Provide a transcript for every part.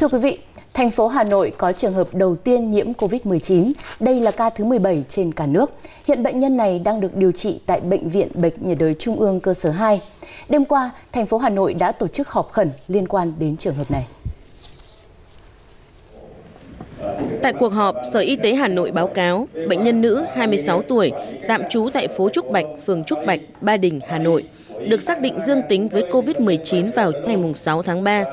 Thưa quý vị, thành phố Hà Nội có trường hợp đầu tiên nhiễm COVID-19. Đây là ca thứ 17 trên cả nước. Hiện bệnh nhân này đang được điều trị tại Bệnh viện Bệnh nhiệt đới Trung ương cơ sở 2. Đêm qua, thành phố Hà Nội đã tổ chức họp khẩn liên quan đến trường hợp này. Tại cuộc họp, Sở Y tế Hà Nội báo cáo bệnh nhân nữ 26 tuổi, tạm trú tại phố Trúc Bạch, phường Trúc Bạch, Ba Đình, Hà Nội, được xác định dương tính với COVID-19 vào ngày 6 tháng 3.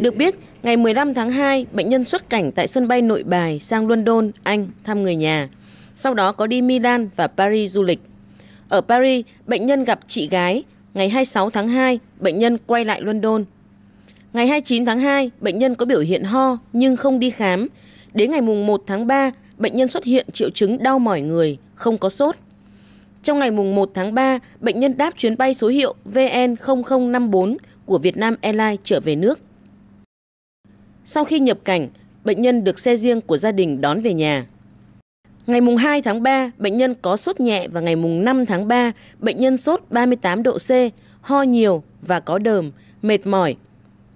Được biết, ngày 15 tháng 2, bệnh nhân xuất cảnh tại sân bay Nội Bài sang London, Anh thăm người nhà. Sau đó có đi Milan và Paris du lịch. Ở Paris, bệnh nhân gặp chị gái. Ngày 26 tháng 2, bệnh nhân quay lại London. Ngày 29 tháng 2, bệnh nhân có biểu hiện ho nhưng không đi khám. Đến ngày 1 tháng 3, bệnh nhân xuất hiện triệu chứng đau mỏi người, không có sốt. Trong ngày 1 tháng 3, bệnh nhân đáp chuyến bay số hiệu VN0054 của Vietnam Airlines trở về nước. Sau khi nhập cảnh, bệnh nhân được xe riêng của gia đình đón về nhà. Ngày 2 tháng 3, bệnh nhân có sốt nhẹ và ngày 5 tháng 3, bệnh nhân sốt 38 độ C, ho nhiều và có đờm, mệt mỏi.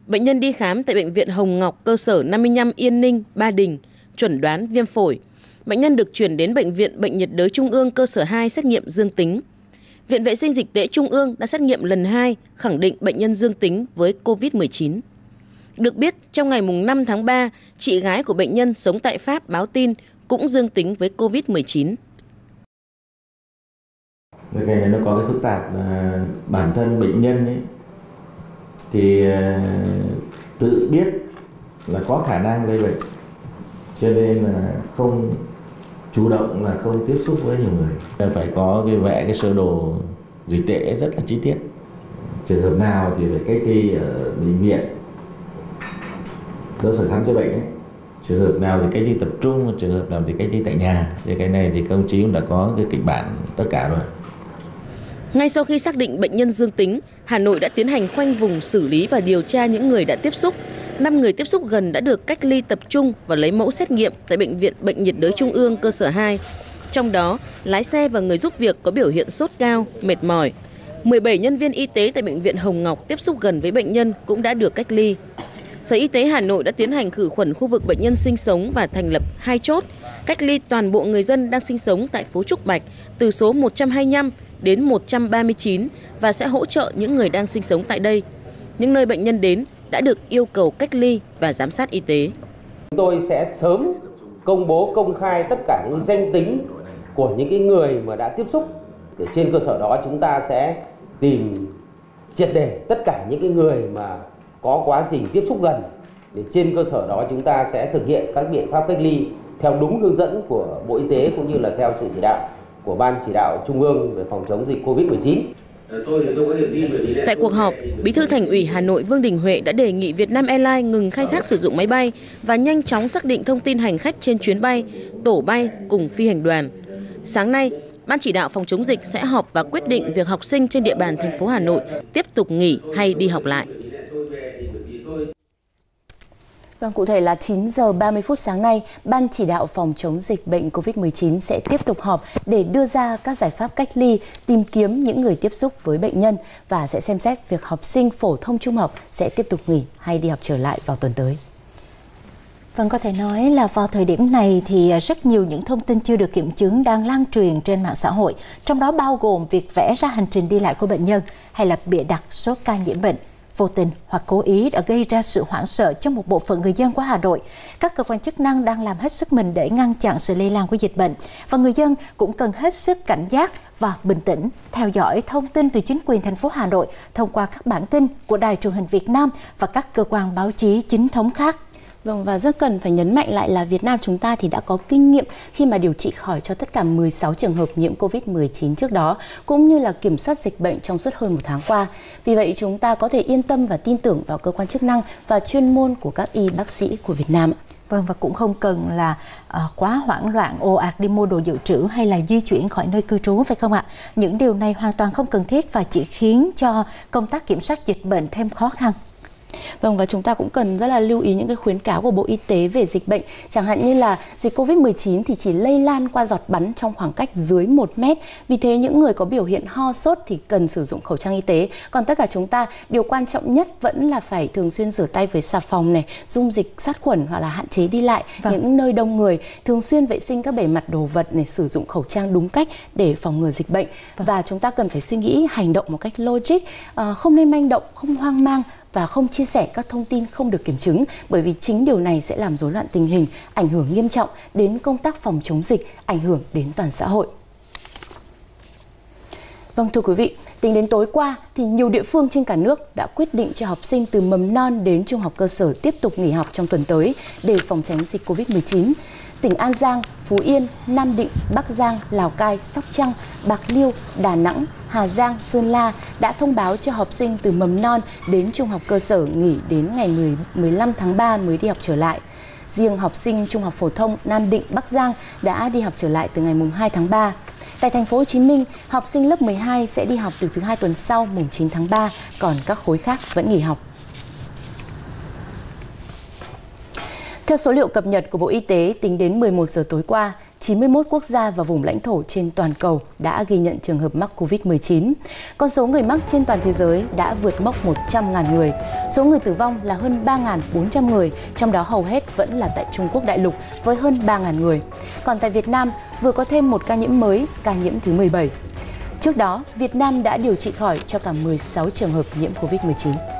Bệnh nhân đi khám tại Bệnh viện Hồng Ngọc cơ sở 55 Yên Ninh, Ba Đình, chuẩn đoán viêm phổi. Bệnh nhân được chuyển đến Bệnh viện Bệnh nhiệt đới Trung ương cơ sở 2 xét nghiệm dương tính. Viện Vệ sinh Dịch tễ Trung ương đã xét nghiệm lần 2, khẳng định bệnh nhân dương tính với COVID-19. Được biết, trong ngày 5 tháng 3, chị gái của bệnh nhân sống tại Pháp báo tin cũng dương tính với COVID-19. Cái này nó có cái phức tạp là bản thân bệnh nhân ấy, thì ờ, tự biết là có khả năng gây bệnh cho nên là không chủ động là không tiếp xúc với nhiều người phải có cái vẽ cái sơ đồ dịch tễ rất là chi tiết trường hợp nào thì phải cách ly ở bệnh viện cơ sở khám chữa bệnh ấy trường hợp nào thì cách ly tập trung trường hợp nào thì cách ly tại nhà thì cái này thì công chí cũng đã có cái kịch bản tất cả rồi ngay sau khi xác định bệnh nhân dương tính, Hà Nội đã tiến hành khoanh vùng xử lý và điều tra những người đã tiếp xúc. 5 người tiếp xúc gần đã được cách ly tập trung và lấy mẫu xét nghiệm tại Bệnh viện Bệnh nhiệt đới Trung ương cơ sở 2. Trong đó, lái xe và người giúp việc có biểu hiện sốt cao, mệt mỏi. 17 nhân viên y tế tại Bệnh viện Hồng Ngọc tiếp xúc gần với bệnh nhân cũng đã được cách ly. Sở Y tế Hà Nội đã tiến hành khử khuẩn khu vực bệnh nhân sinh sống và thành lập hai chốt, cách ly toàn bộ người dân đang sinh sống tại phố Trúc Bạch từ số 125 đến 139 và sẽ hỗ trợ những người đang sinh sống tại đây. Những nơi bệnh nhân đến đã được yêu cầu cách ly và giám sát y tế. Chúng tôi sẽ sớm công bố công khai tất cả những danh tính của những cái người mà đã tiếp xúc để trên cơ sở đó chúng ta sẽ tìm triệt để tất cả những cái người mà có quá trình tiếp xúc gần để trên cơ sở đó chúng ta sẽ thực hiện các biện pháp cách ly theo đúng hướng dẫn của Bộ Y tế cũng như là theo sự chỉ đạo của Ban chỉ đạo Trung ương về phòng chống dịch COVID-19. Tại cuộc họp, Bí thư Thành ủy Hà Nội Vương Đình Huệ đã đề nghị Vietnam Airlines ngừng khai thác sử dụng máy bay và nhanh chóng xác định thông tin hành khách trên chuyến bay, tổ bay cùng phi hành đoàn. Sáng nay, Ban chỉ đạo phòng chống dịch sẽ họp và quyết định việc học sinh trên địa bàn thành phố Hà Nội tiếp tục nghỉ hay đi học lại. Vâng, cụ thể là 9 giờ 30 phút sáng nay, Ban chỉ đạo phòng chống dịch bệnh COVID-19 sẽ tiếp tục họp để đưa ra các giải pháp cách ly, tìm kiếm những người tiếp xúc với bệnh nhân và sẽ xem xét việc học sinh phổ thông trung học sẽ tiếp tục nghỉ hay đi học trở lại vào tuần tới. Vâng, có thể nói là vào thời điểm này thì rất nhiều những thông tin chưa được kiểm chứng đang lan truyền trên mạng xã hội, trong đó bao gồm việc vẽ ra hành trình đi lại của bệnh nhân hay là bịa đặt số ca nhiễm bệnh vô tình hoặc cố ý đã gây ra sự hoảng sợ cho một bộ phận người dân của Hà Nội. Các cơ quan chức năng đang làm hết sức mình để ngăn chặn sự lây lan của dịch bệnh, và người dân cũng cần hết sức cảnh giác và bình tĩnh theo dõi thông tin từ chính quyền thành phố Hà Nội thông qua các bản tin của Đài truyền hình Việt Nam và các cơ quan báo chí chính thống khác. Vâng và rất cần phải nhấn mạnh lại là Việt Nam chúng ta thì đã có kinh nghiệm khi mà điều trị khỏi cho tất cả 16 trường hợp nhiễm Covid-19 trước đó cũng như là kiểm soát dịch bệnh trong suốt hơn một tháng qua. Vì vậy chúng ta có thể yên tâm và tin tưởng vào cơ quan chức năng và chuyên môn của các y bác sĩ của Việt Nam. Vâng và cũng không cần là à, quá hoảng loạn ồ ạt đi mua đồ dự trữ hay là di chuyển khỏi nơi cư trú phải không ạ? Những điều này hoàn toàn không cần thiết và chỉ khiến cho công tác kiểm soát dịch bệnh thêm khó khăn. Vâng và chúng ta cũng cần rất là lưu ý những cái khuyến cáo của Bộ Y tế về dịch bệnh, chẳng hạn như là dịch Covid-19 thì chỉ lây lan qua giọt bắn trong khoảng cách dưới 1 mét. Vì thế những người có biểu hiện ho sốt thì cần sử dụng khẩu trang y tế. Còn tất cả chúng ta, điều quan trọng nhất vẫn là phải thường xuyên rửa tay với xà phòng này, dung dịch sát khuẩn hoặc là hạn chế đi lại vâng. những nơi đông người, thường xuyên vệ sinh các bề mặt đồ vật này, sử dụng khẩu trang đúng cách để phòng ngừa dịch bệnh. Vâng. Và chúng ta cần phải suy nghĩ hành động một cách logic, uh, không nên manh động, không hoang mang và không chia sẻ các thông tin không được kiểm chứng bởi vì chính điều này sẽ làm rối loạn tình hình, ảnh hưởng nghiêm trọng đến công tác phòng chống dịch, ảnh hưởng đến toàn xã hội. Vâng thưa quý vị, tính đến tối qua thì nhiều địa phương trên cả nước đã quyết định cho học sinh từ mầm non đến trung học cơ sở tiếp tục nghỉ học trong tuần tới để phòng tránh dịch Covid-19 tỉnh An Giang, Phú Yên, Nam Định, Bắc Giang, Lào Cai, Sóc Trăng, Bạc Liêu, Đà Nẵng, Hà Giang, Sơn La đã thông báo cho học sinh từ mầm non đến trung học cơ sở nghỉ đến ngày 10, 15 tháng 3 mới đi học trở lại. Riêng học sinh trung học phổ thông Nam Định, Bắc Giang đã đi học trở lại từ ngày 2 tháng 3. Tại thành phố Hồ Chí Minh, học sinh lớp 12 sẽ đi học từ thứ hai tuần sau mùng 9 tháng 3, còn các khối khác vẫn nghỉ học. Theo số liệu cập nhật của Bộ Y tế, tính đến 11 giờ tối qua, 91 quốc gia và vùng lãnh thổ trên toàn cầu đã ghi nhận trường hợp mắc COVID-19. Con số người mắc trên toàn thế giới đã vượt mốc 100.000 người. Số người tử vong là hơn 3.400 người, trong đó hầu hết vẫn là tại Trung Quốc đại lục với hơn 3.000 người. Còn tại Việt Nam, vừa có thêm một ca nhiễm mới, ca nhiễm thứ 17. Trước đó, Việt Nam đã điều trị khỏi cho cả 16 trường hợp nhiễm COVID-19.